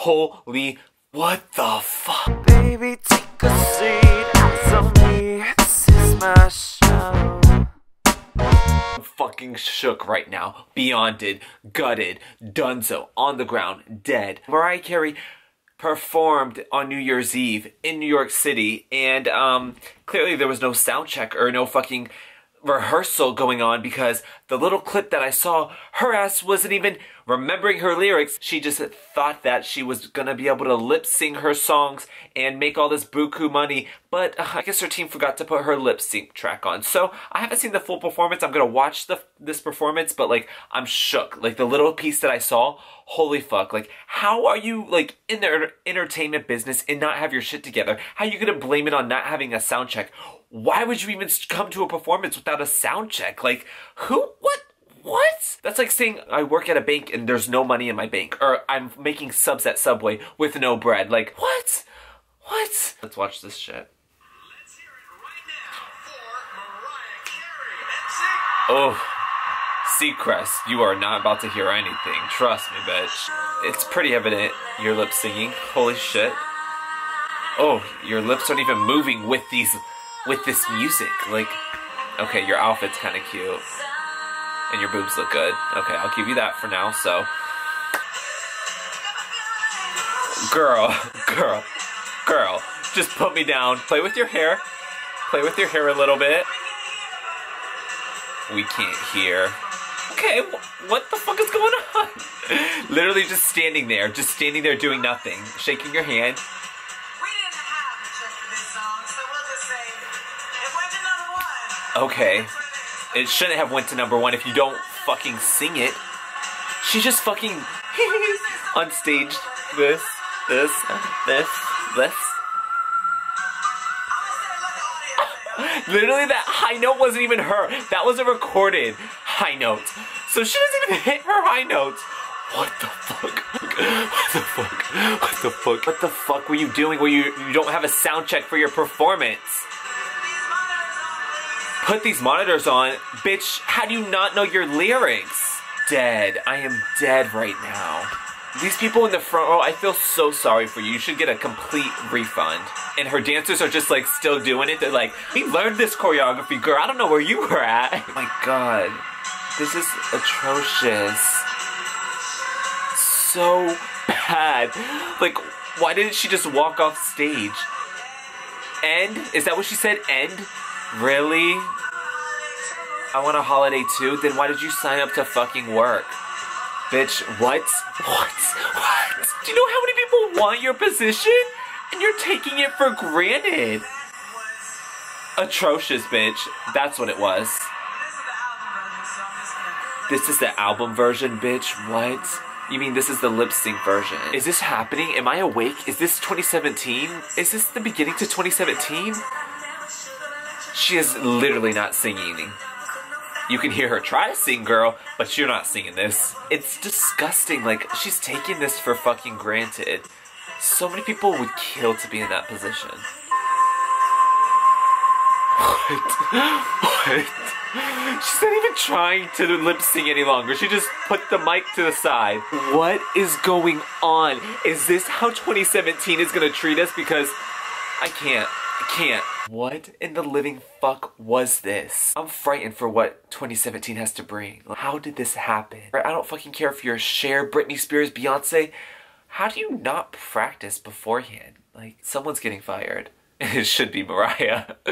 Holy, what the fuck? Baby, take a seat me. This is my show. I'm fucking shook right now. Beyonded, gutted, dunzo, on the ground, dead. Mariah Carey performed on New Year's Eve in New York City, and um, clearly there was no sound check or no fucking rehearsal going on because the little clip that I saw, her ass wasn't even remembering her lyrics. She just thought that she was gonna be able to lip sing her songs and make all this buku money, but uh, I guess her team forgot to put her lip sync track on. So I haven't seen the full performance. I'm gonna watch the this performance, but like I'm shook. Like the little piece that I saw, holy fuck. Like how are you like in the entertainment business and not have your shit together? How are you gonna blame it on not having a sound check? why would you even come to a performance without a sound check? Like, who, what, what? That's like saying I work at a bank and there's no money in my bank, or I'm making subs at Subway with no bread. Like, what? What? Let's watch this shit. Oh, Seacrest, you are not about to hear anything. Trust me, bitch. It's pretty evident you're lip singing. Holy shit. Oh, your lips aren't even moving with these with this music. Like, okay, your outfit's kind of cute. And your boobs look good. Okay, I'll give you that for now, so. Girl, girl, girl, just put me down. Play with your hair. Play with your hair a little bit. We can't hear. Okay, what the fuck is going on? Literally just standing there, just standing there doing nothing, shaking your hand. Okay. It shouldn't have went to number one if you don't fucking sing it. She just fucking on stage. This, this, this, this. Literally, that high note wasn't even her. That was a recorded high note. So she doesn't even hit her high notes. What the fuck? What the fuck? What the fuck? What the fuck were you doing where you, you don't have a sound check for your performance? Put these monitors on. Bitch, how do you not know your lyrics? Dead. I am dead right now. These people in the front row, I feel so sorry for you. You should get a complete refund. And her dancers are just like still doing it. They're like, we learned this choreography, girl. I don't know where you were at. My god. This is atrocious. So bad. Like, why didn't she just walk off stage? End? Is that what she said? End? Really? I want a holiday too? Then why did you sign up to fucking work? Bitch, what? What? What? Do you know how many people want your position? And you're taking it for granted. Atrocious, bitch. That's what it was. This is the album version, bitch. What? You mean this is the lip sync version? Is this happening? Am I awake? Is this 2017? Is this the beginning to 2017? She is literally not singing. You can hear her try to sing, girl, but you're not singing this. It's disgusting. Like, she's taking this for fucking granted. So many people would kill to be in that position. What? What? She's not even trying to lip sync any longer. She just put the mic to the side. What is going on? Is this how 2017 is gonna treat us? Because I can't. I can't. What in the living fuck was this? I'm frightened for what 2017 has to bring. How did this happen? I don't fucking care if you're Cher, Britney Spears, Beyonce. How do you not practice beforehand? Like, someone's getting fired. It should be Mariah.